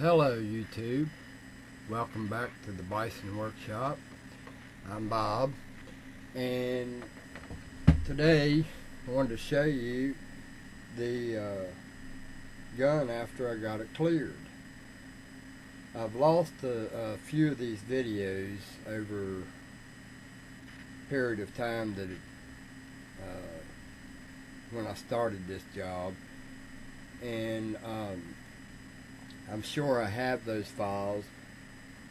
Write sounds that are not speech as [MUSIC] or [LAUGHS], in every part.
Hello YouTube. Welcome back to the Bison Workshop. I'm Bob, and today I wanted to show you the uh, gun after I got it cleared. I've lost a, a few of these videos over a period of time that it, uh, when I started this job, and um, I'm sure I have those files,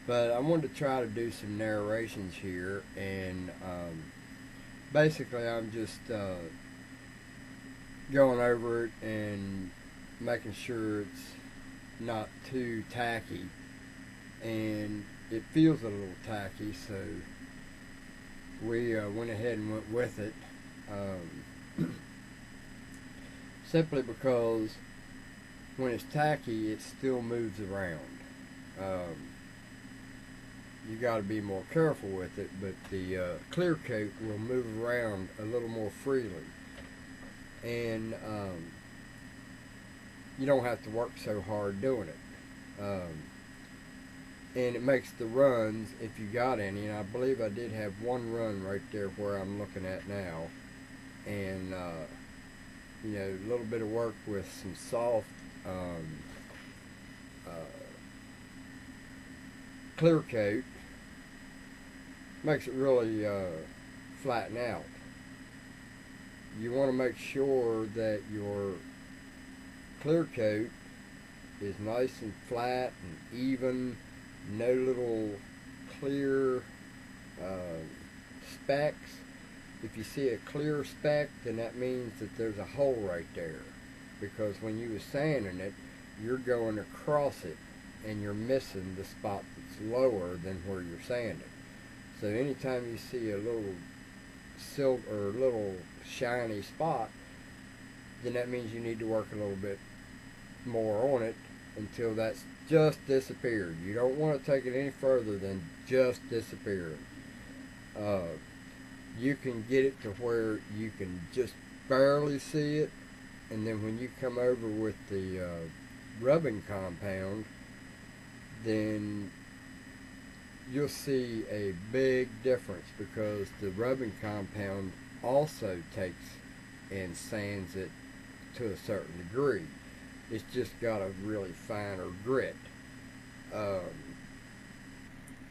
but I wanted to try to do some narrations here, and um, basically I'm just uh, going over it and making sure it's not too tacky, and it feels a little tacky, so we uh, went ahead and went with it, um, [CLEARS THROAT] simply because when it's tacky, it still moves around. Um, you got to be more careful with it, but the uh, clear coat will move around a little more freely, and um, you don't have to work so hard doing it. Um, and it makes the runs, if you got any, and I believe I did have one run right there where I'm looking at now, and uh, you know, a little bit of work with some soft um, uh, clear coat makes it really uh, flatten out. You want to make sure that your clear coat is nice and flat and even, no little clear uh, specks. If you see a clear speck, then that means that there's a hole right there because when you were sanding it, you're going across it and you're missing the spot that's lower than where you're sanding. So anytime you see a little silver or little shiny spot, then that means you need to work a little bit more on it until that's just disappeared. You don't want to take it any further than just disappearing. Uh, you can get it to where you can just barely see it and then when you come over with the uh, rubbing compound then you'll see a big difference because the rubbing compound also takes and sands it to a certain degree. It's just got a really finer grit. Um,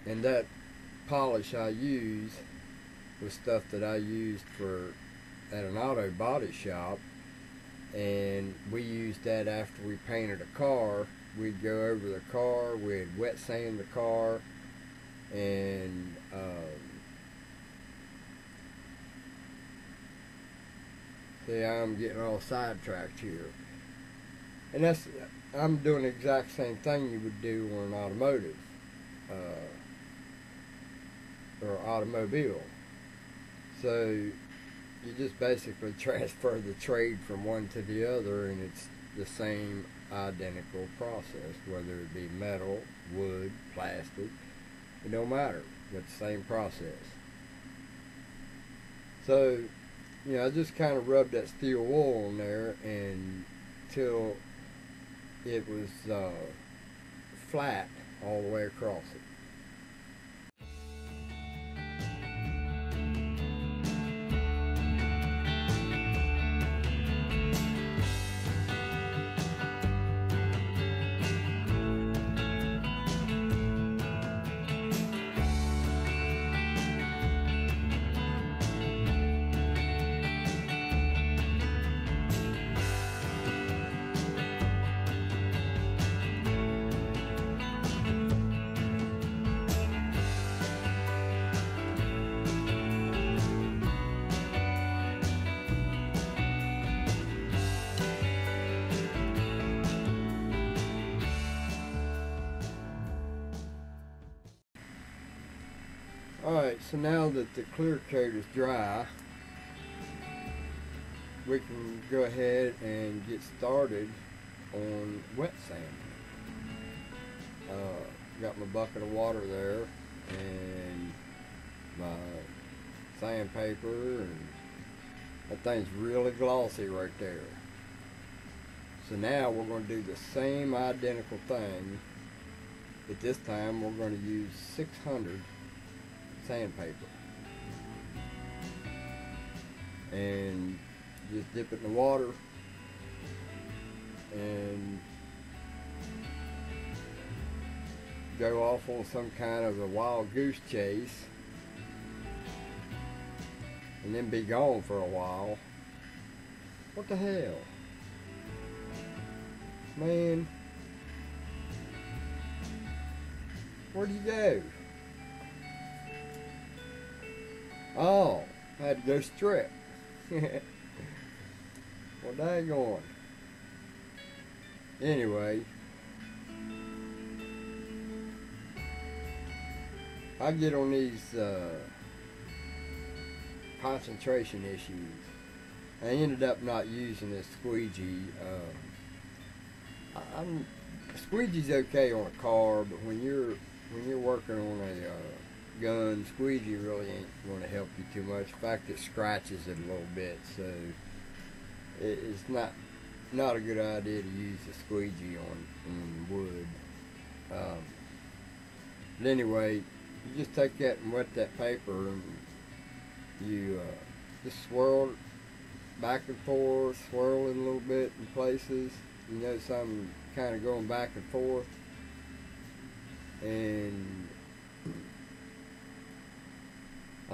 and that polish I use was stuff that I used for at an auto body shop and we used that after we painted a car. We'd go over the car, we'd wet sand the car, and um, see, I'm getting all sidetracked here. And that's I'm doing the exact same thing you would do on an automotive uh, or automobile. So you just basically [LAUGHS] transfer the trade from one to the other and it's the same identical process whether it be metal wood plastic it don't matter. It's the same process. So you know I just kind of rubbed that steel wool on there and till it was uh, flat all the way across it Alright, so now that the clear coat is dry, we can go ahead and get started on wet sanding. Uh, got my bucket of water there and my sandpaper and that thing's really glossy right there. So now we're going to do the same identical thing At this time, we're going to use 600 sandpaper. And just dip it in the water and go off on some kind of a wild goose chase and then be gone for a while. What the hell? Man. Where'd you go? Oh, I had to go strip. [LAUGHS] well, dang on. Anyway, I get on these uh, concentration issues. I ended up not using this squeegee. I- I'm squeegee's okay on a car, but when you're when you're working on a uh, gun, squeegee really ain't going to help you too much. In fact, it scratches it a little bit, so it's not not a good idea to use a squeegee on, on wood. Um, but anyway, you just take that and wet that paper, and you uh, just swirl back and forth, swirling a little bit in places. You know, some kind of going back and forth, and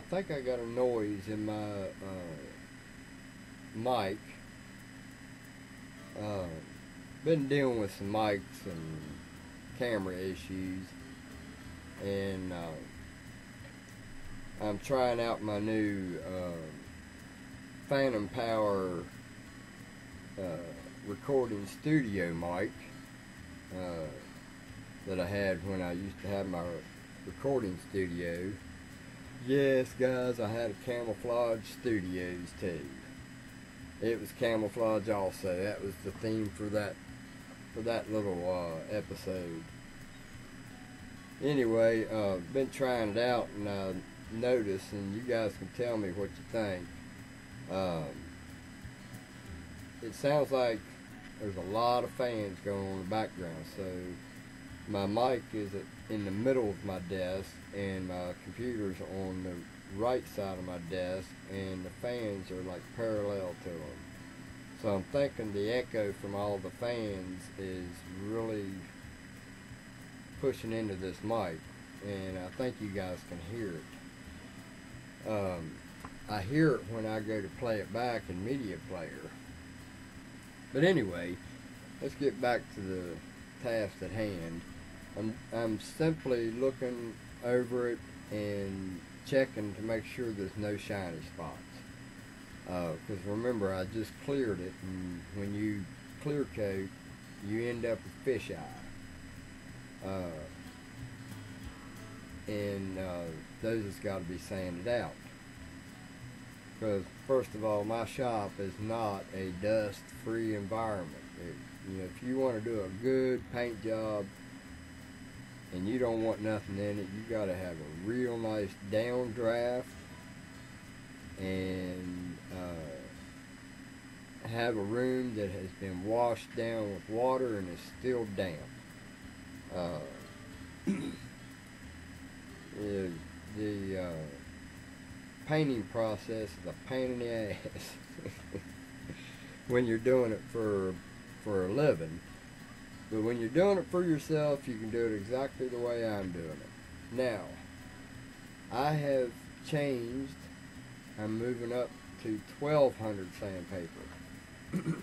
I think I got a noise in my uh, mic. Uh, been dealing with some mics and camera issues, and uh, I'm trying out my new uh, Phantom Power uh, recording studio mic uh, that I had when I used to have my recording studio. Yes, guys, I had a camouflage studios too. It was camouflage also. That was the theme for that for that little uh, episode. Anyway, uh, been trying it out and I noticed, and you guys can tell me what you think. Um, it sounds like there's a lot of fans going on in the background. So my mic is at, in the middle of my desk, and my computer's on the right side of my desk, and the fans are like parallel to them. So I'm thinking the echo from all the fans is really pushing into this mic, and I think you guys can hear it. Um, I hear it when I go to play it back in Media Player. But anyway, let's get back to the task at hand. I'm, I'm simply looking over it and checking to make sure there's no shiny spots. Because remember, I just cleared it, and when you clear coat, you end up with fish eye. Uh, and uh, those has got to be sanded out. Because first of all, my shop is not a dust-free environment. It, you know, if you want to do a good paint job and you don't want nothing in it, you got to have a real nice downdraft and uh, have a room that has been washed down with water and is still damp. Uh, [CLEARS THROAT] the the uh, painting process is a pain in the ass [LAUGHS] when you're doing it for for a living. But when you're doing it for yourself, you can do it exactly the way I'm doing it. Now, I have changed. I'm moving up to 1200 sandpaper. [CLEARS THROAT]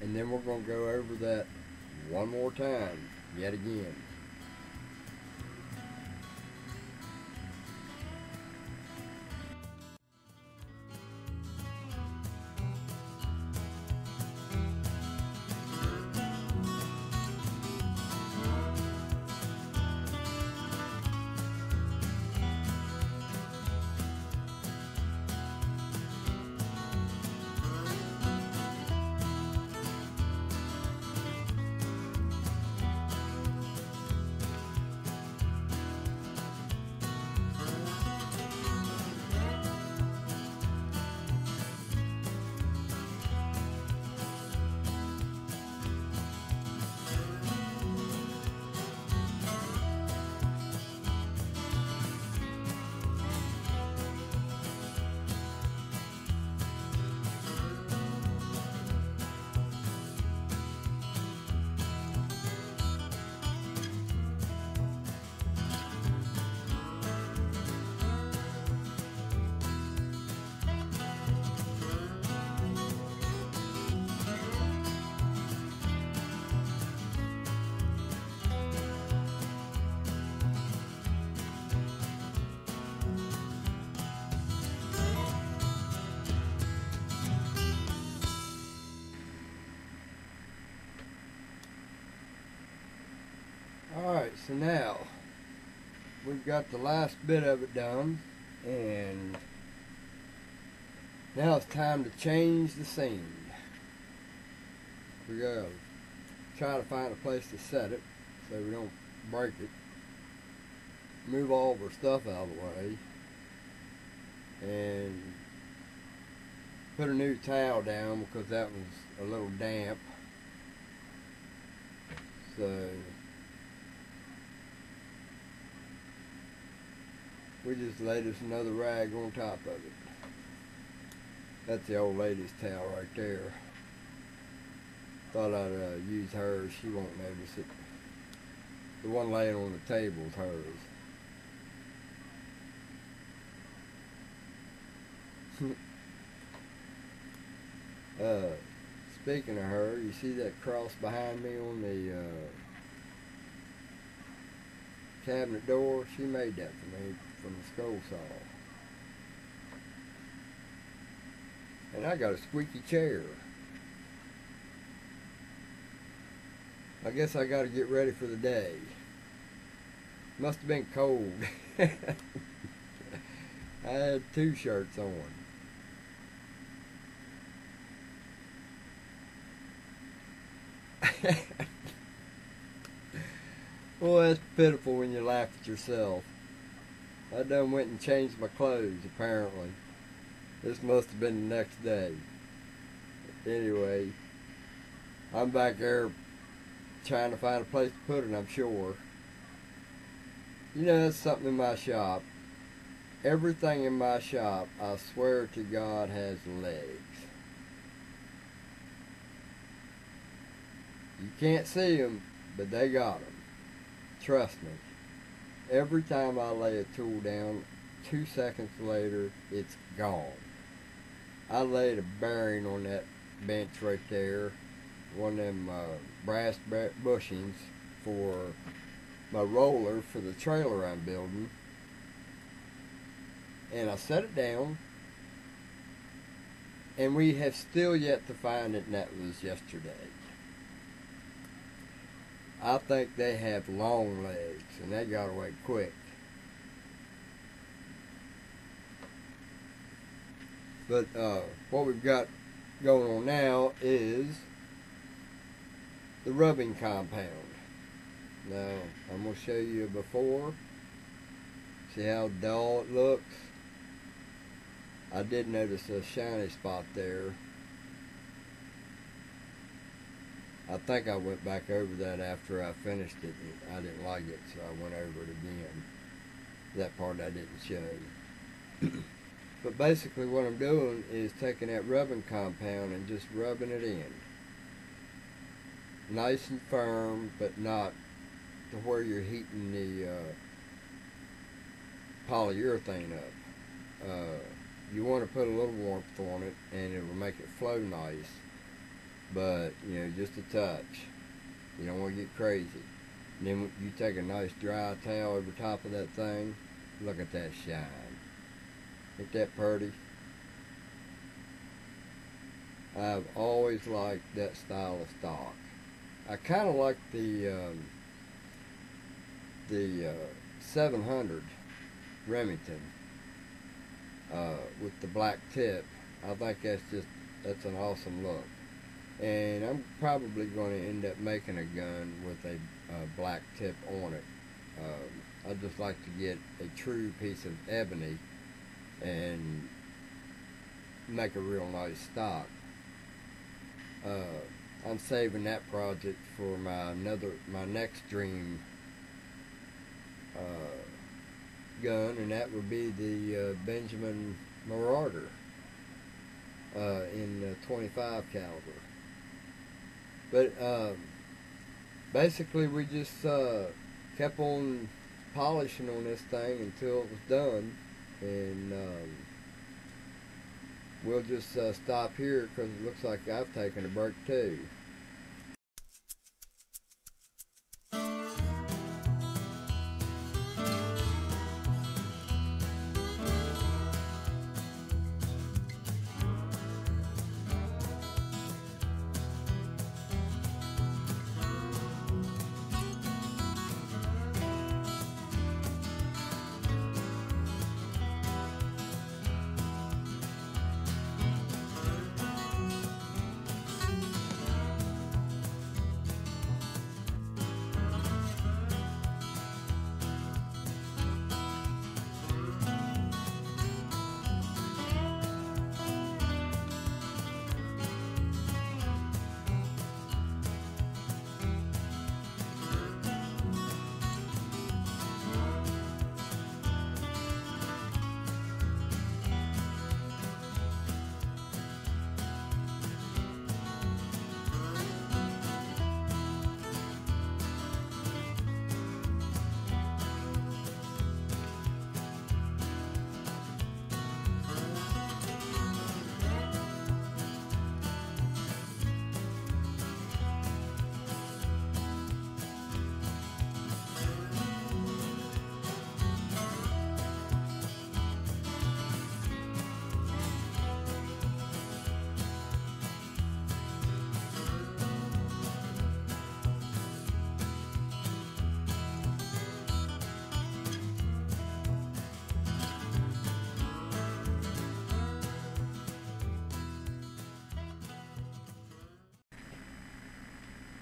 and then we're going to go over that one more time, yet again. So now we've got the last bit of it done and now it's time to change the scene. We gotta try to find a place to set it so we don't break it. Move all of our stuff out of the way and put a new towel down because that was a little damp. So we just laid us another rag on top of it. That's the old lady's towel right there. Thought I'd uh, use hers. She won't notice it. The one laying on the table is hers. [LAUGHS] uh, speaking of her, you see that cross behind me on the uh, cabinet door? She made that for me from the scroll saw. And I got a squeaky chair. I guess I got to get ready for the day. Must have been cold. [LAUGHS] I had two shirts on. [LAUGHS] well, that's pitiful when you laugh at yourself. I done went and changed my clothes, apparently. This must have been the next day. Anyway, I'm back there trying to find a place to put it, I'm sure. You know, that's something in my shop. Everything in my shop, I swear to God, has legs. You can't see them, but they got them. Trust me. Every time I lay a tool down, two seconds later, it's gone. I laid a bearing on that bench right there, one of them uh, brass bushings for my roller for the trailer I'm building. And I set it down, and we have still yet to find it, and that was yesterday. I think they have long legs, and they got away quick. But uh, what we've got going on now is the rubbing compound. Now, I'm going to show you before. See how dull it looks? I did notice a shiny spot there. I think I went back over that after I finished it. I didn't like it, so I went over it again. That part I didn't show. [CLEARS THROAT] but basically what I'm doing is taking that rubbing compound and just rubbing it in. Nice and firm, but not to where you're heating the uh, polyurethane up. Uh, you want to put a little warmth on it and it will make it flow nice but you know just a touch. You don't want to get crazy. And then you take a nice dry towel over top of that thing look at that shine. Ain't that pretty? I've always liked that style of stock. I kind of like the um, the uh, 700 Remington uh, with the black tip. I think that's just that's an awesome look and I'm probably going to end up making a gun with a black tip on it. Um, I'd just like to get a true piece of ebony and make a real nice stock. Uh, I'm saving that project for my another my next dream uh, gun, and that would be the uh, Benjamin Marauder uh, in 25 caliber. But um, basically, we just uh, kept on polishing on this thing until it was done, and um, we'll just uh, stop here because it looks like I've taken a break too.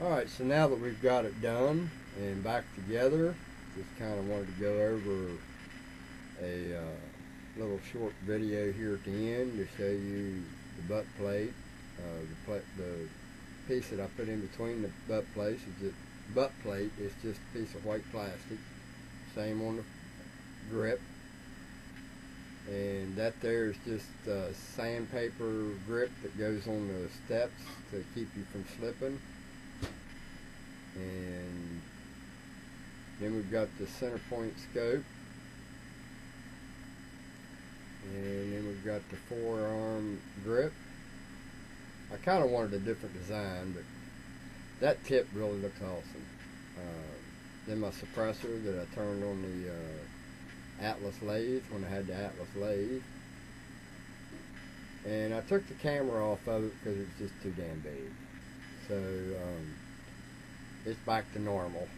Alright, so now that we've got it done and back together, just kind of wanted to go over a uh, little short video here at the end to show you the butt plate. Uh, the, pla the piece that I put in between the butt plates is just butt plate. is just a piece of white plastic. Same on the grip. And that there is just uh, sandpaper grip that goes on the steps to keep you from slipping and then we've got the center point scope. And then we've got the forearm grip. I kind of wanted a different design but that tip really looks awesome. Uh, then my suppressor that I turned on the uh, Atlas lathe when I had the Atlas lathe. And I took the camera off of it because it's just too damn big. So um, it's back to normal.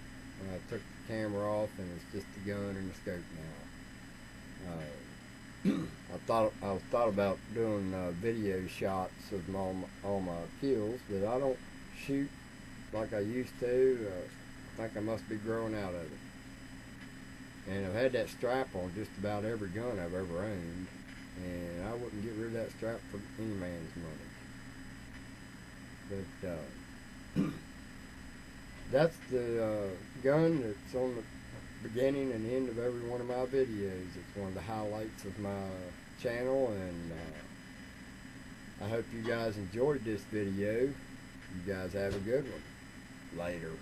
I took camera off and it's just the gun and the scope now. Uh, [CLEARS THROAT] I thought I thought about doing uh, video shots of my, all my kills, but I don't shoot like I used to. Uh, I think I must be growing out of it. And I've had that strap on just about every gun I've ever owned, and I wouldn't get rid of that strap for any man's money. But uh, [CLEARS THROAT] that's the uh, gun that's on the beginning and end of every one of my videos. It's one of the highlights of my channel and uh, I hope you guys enjoyed this video. You guys have a good one. Later.